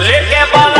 लेके बाल